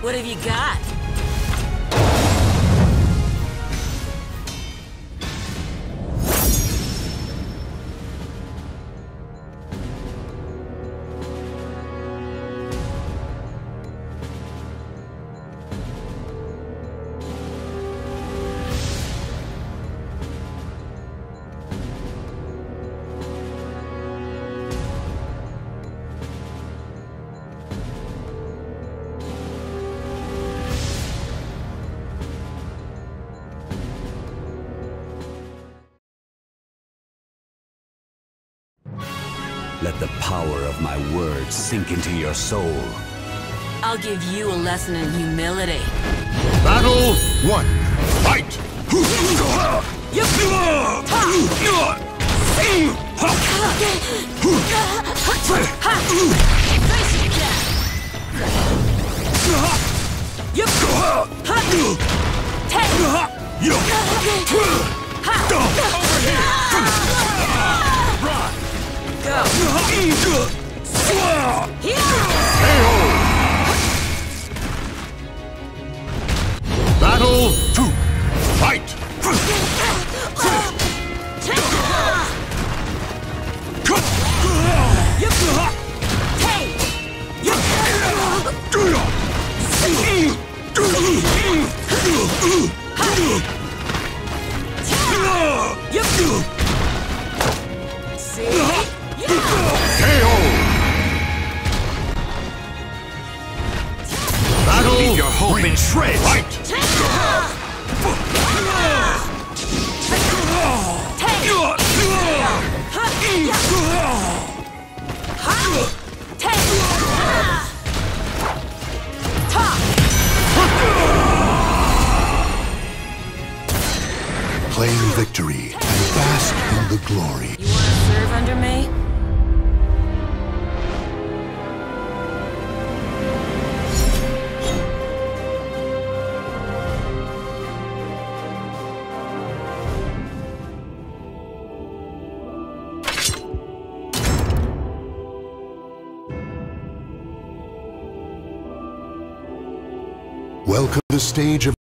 What have you got? Let the power of my words sink into your soul. I'll give you a lesson in humility. Battle one. Fight! Battle two. Fight! KO! Battle Leave your hope in shreds. Fight! Claim victory and bask in the glory. You wanna serve under me? Welcome to the stage of